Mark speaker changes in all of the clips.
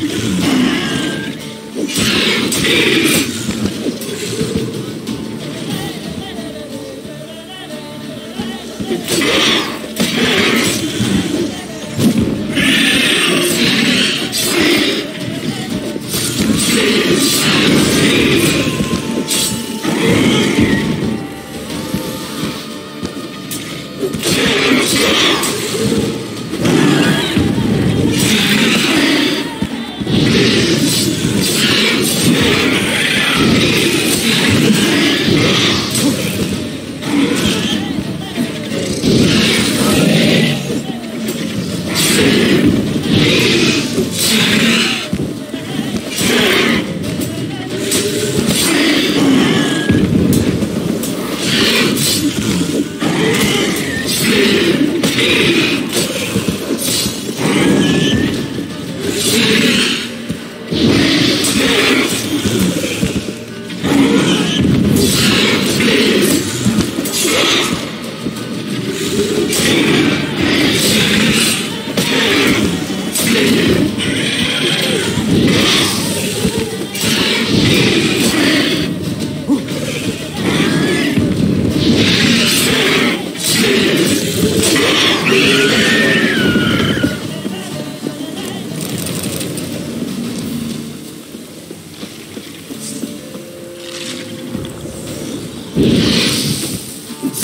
Speaker 1: Yeah.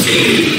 Speaker 1: City.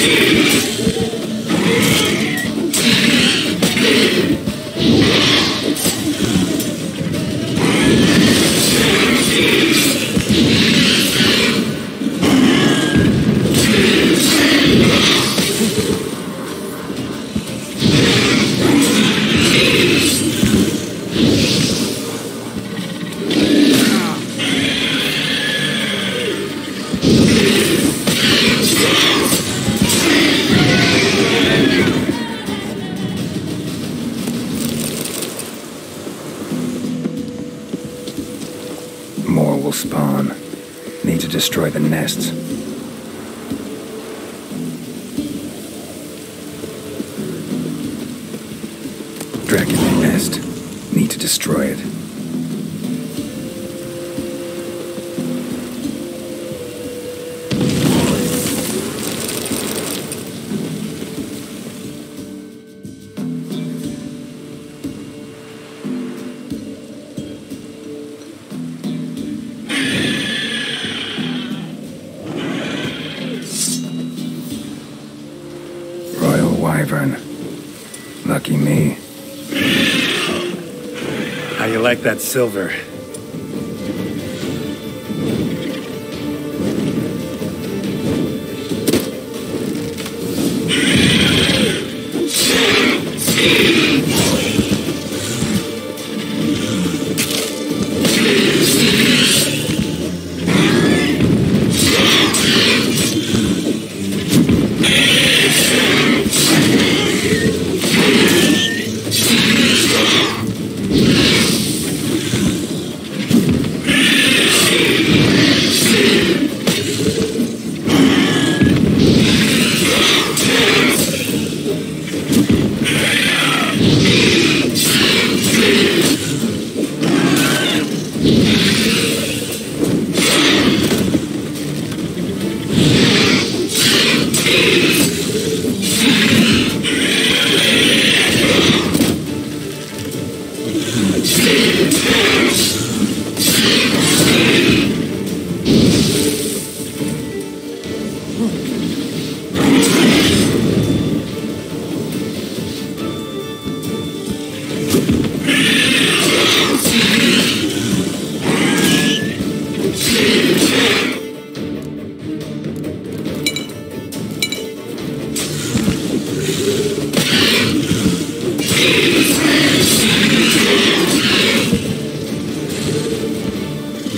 Speaker 1: More spawn. Need to destroy the nests. Dragon nest. Need to destroy it. Wyvern. Lucky me.
Speaker 2: How you like that silver?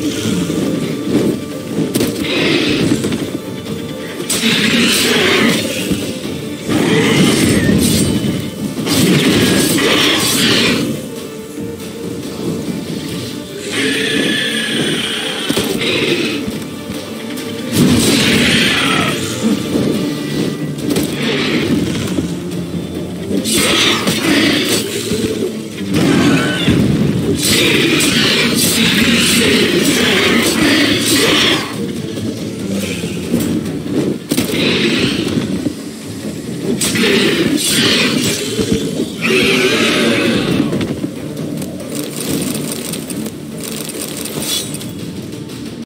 Speaker 2: Yeah.